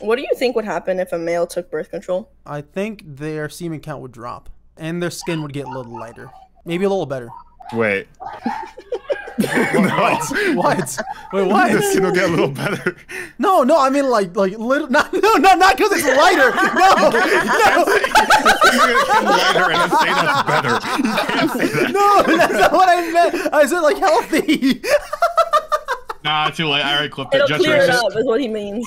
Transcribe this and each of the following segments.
What do you think would happen if a male took birth control? I think their semen count would drop, and their skin would get a little lighter, maybe a little better. Wait. What? what? Wait, what? The skin will get a little better. No, no, I mean like, like, little, not, no, no, not because it's lighter. No, You're gonna get lighter and then say that's better. You can't say that. no, that's not what I meant. I said like healthy. Nah, too late. I already clipped it. It'll Judge clear it up, is what he means.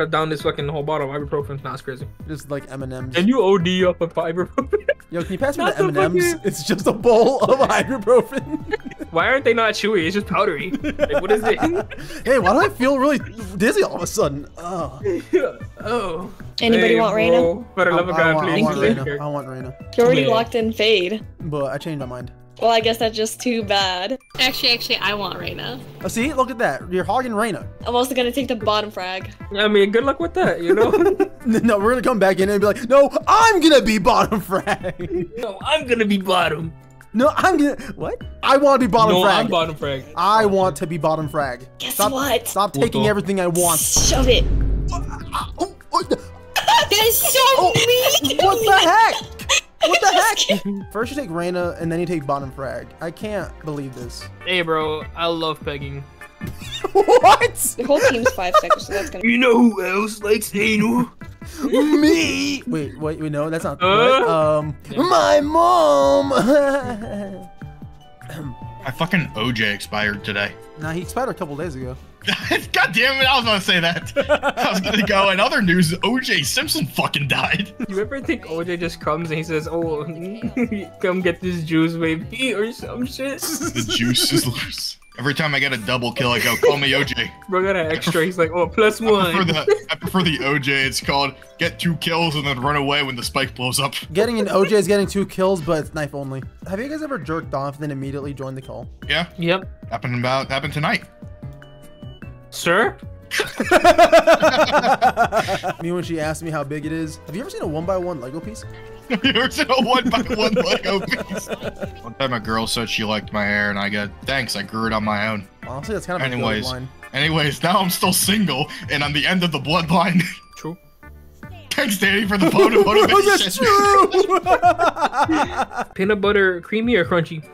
I'm down this fucking whole bottle of ibuprofen. Nah, it's crazy. Just like M and M's. Can you OD up a ibuprofen? Yo, can you pass me Not the M&M's? fucking- It's just a bowl of ibuprofen. Why aren't they not chewy? It's just powdery. Like, what is it? hey, why do I feel really dizzy all of a sudden? Oh, oh. Anybody Hey, want bro, Reyna? For the I, love of I God, want, I please. want please. I want Reyna. You already Yeah. locked in Fade. But I changed my mind. Well, I guess that's just too bad. Actually, actually, I want Reyna. Oh, see, look at that. You're hogging Reyna. I'm also gonna take the bottom frag. I mean, good luck with that, you know? No, we're gonna come back in and be like, no, I'm gonna be bottom frag. no, I'm gonna be bottom. No, I'm gonna. What? I want to be bottom no, frag. I'm bottom frag. I want to be bottom frag. Guess stop, what? Stop taking Puto. everything I want. Shove it. Ah, oh, oh, oh. That's so oh, mean. what the heck? What the heck? First you take Reyna and then you take bottom frag. I can't believe this. Hey, bro, I love pegging. what? The whole team's five seconds, so that's gonna. You know who else likes anal? Me? Wait, wait, wait, no, that's not. Uh? what? Um, my mom. My fucking OJ expired today. nah, he expired a couple days ago. God damn it! I was gonna say that. I was gonna go. In other news, OJ Simpson fucking died. You ever think OJ just comes and he says, "Oh, come get this juice, baby," or some shit? The juice is loose. Every time I get a double kill, I go, "Call me OJ." Bro got an extra. He's like, "Oh, plus I prefer one." the I prefer the OJ. It's called get two kills and then run away when the spike blows up. Getting an OJ is getting two kills, but it's knife only. Have you guys ever jerked off and then immediately joined the call? Yeah, Yep, happened about happened tonight. Sir. me when she asked me how big it is. Have you ever seen a one by one Lego piece? Have you ever seen a one by one Lego piece? One time a girl said she liked my hair, and I go, "Thanks, I grew it on my own." Honestly, that's kind of a Anyways. good line. Anyways, now I'm still single, and I'm the end of the bloodline. True. Thanks, Danny, for the photo motivation. Oh, that's true. Peanut butter, creamy or crunchy?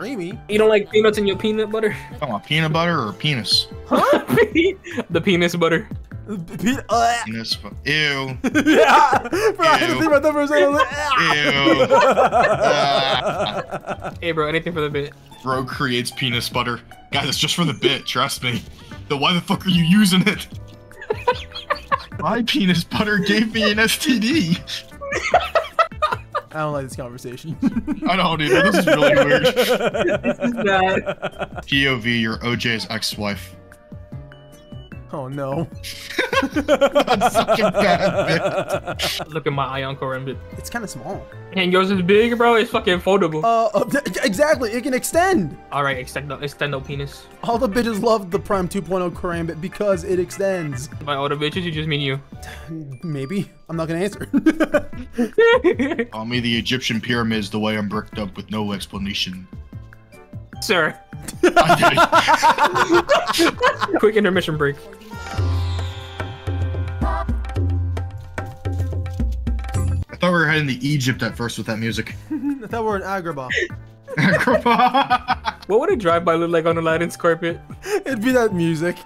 Creamy. You don't like peanuts in your peanut butter? I want peanut butter or penis. Huh? the penis butter. Pe- uh, Penis. fu- Ew. yeah. Bro, I had to Ew. think about that for a second. I was like, Ew. Ah. Hey, bro, anything for the bit. Bro creates penis butter. Guys, it's just for the bit, trust me. Then why the fuck are you using it? My penis butter gave me an STD. I don't like this conversation. I don't either. This is really weird. This is bad. POV, your OJ's ex-wife. oh no. That's such a bad. Look at my Ion Karambit. It's kind of small. And yours is big, bro. It's fucking foldable. Uh, uh, exactly. It can extend. All right, extend the extend the penis. All the bitches love the Prime 2.0 Karambit because it extends. By all the bitches, you just mean you. Maybe. I'm not gonna answer. Call me the Egyptian pyramids the way I'm bricked up with no explanation. Sir, I quick intermission break. Heading to Egypt at first with that music. I thought we were in Agrabah. What would a drive-by look like on Aladdin's carpet? It'd be that music.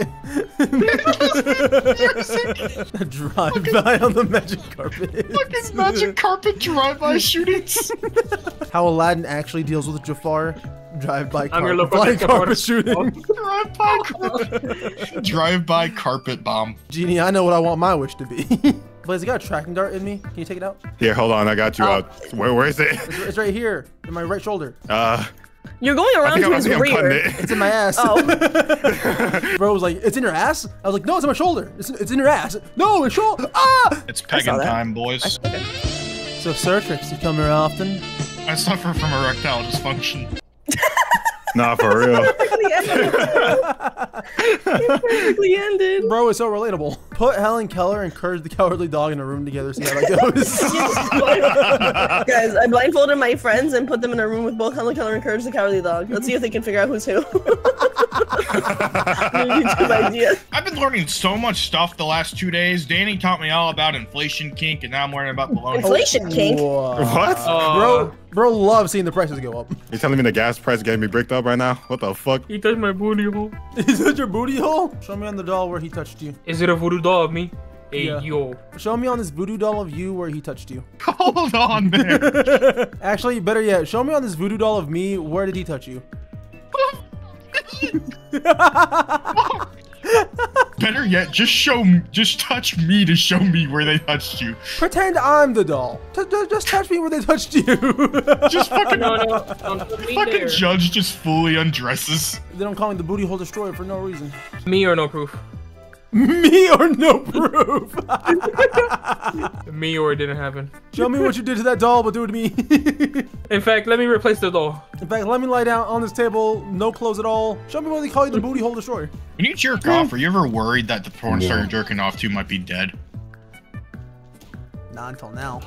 A drive by on the magic carpet. Fucking magic carpet drive-by shootings. How Aladdin actually deals with Jafar. Drive by I'm your carpet, local flying carpet shooting. drive-by carpet. drive-by carpet bomb. Genie, I know what I want my wish to be. Blaze, I got a tracking dart in me. Can you take it out? Here, hold on. I got you Oh. out. Where, where is it? It's, it's right here, in my right shoulder. Uh, You're going around think, to I'm, I his think I'm cutting rear. it. It's in my ass. Oh. Bro was like, it's in your ass? I was like, no, it's in my shoulder. It's, it's in your ass. No, it's shoulder. Ah! It's pegging time, boys. So, Stertrix, you come here often? I suffer from erectile dysfunction. Nah, for real. Perfectly ended. Perfectly ended. Bro, it's so relatable. Put Helen Keller and Courage the Cowardly Dog in a room together. See how that goes. Guys, I blindfolded my friends and put them in a room with both Helen Keller and Courage the Cowardly Dog. Let's see if they can figure out who's who. YouTube idea. I've been learning so much stuff the last two days. Danny taught me all about inflation kink, and now I'm learning about baloney. Inflation kink. Whoa. What? Uh, Bro, bro, love seeing the prices go up. You telling me the gas price getting me bricked up right now? What the fuck? He touched my booty hole. Is that your booty hole? Show me on the doll where he touched you. Is it a voodoo doll of me? Hey, Yeah. yo. Show me on this voodoo doll of you where he touched you. Hold on there. Actually, better yet, show me on this voodoo doll of me where did he touch you? Better yet, just show me, just touch me to show me where they touched you. Pretend I'm the doll. T- t- just touch me where they touched you. Just fucking, No, no, don't fucking there. judge just fully undresses. they don't call me the booty hole destroyer for no reason. Me or no proof. Me or no proof. Me or it didn't happen. Show me what you did to that doll, but do it to me. In fact, let me replace the doll. In fact, let me lie down on this table, no clothes at all. Show me why they call you the booty hole destroyer. When you jerk off, are you ever worried that the porn star you're jerking off to might be dead? Not until now.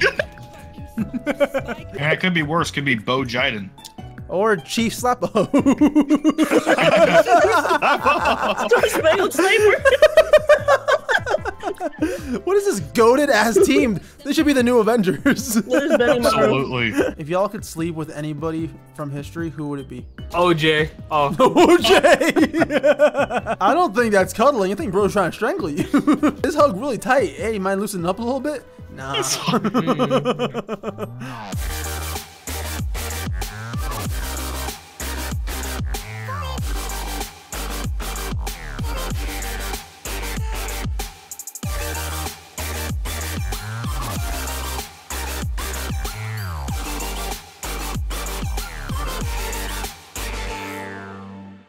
And it could be worse. Could be Bo Jiden. Or Chief Slappo. Star-Spangled Sniper. what is this goaded ass team? This should be the new Avengers. There's Benny Monroe. Absolutely. if y'all could sleep with anybody from history, who would it be? OJ. Oh. OJ! I don't think that's cuddling. I think bro's trying to strangle you. this hug really tight. Hey, mind loosening up a little bit? Nah.